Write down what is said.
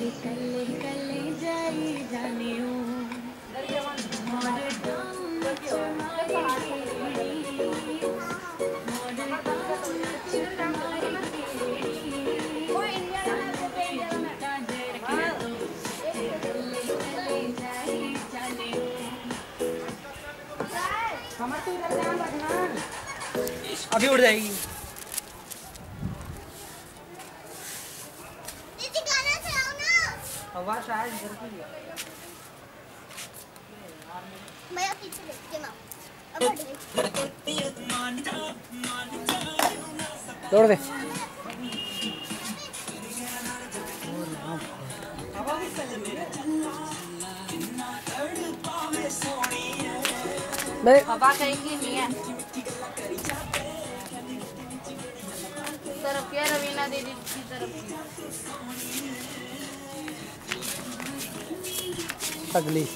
कल्ले जाई जाने अभी उड़ जाएगी दीदी गाना चलाओ ना हवा शायद इधर की है मैं पीछे देखती हूँ तोड़ दे। हवा कहीं की नहीं है। तरफ़ क्या रवीना दीदी की तरफ़? अगली।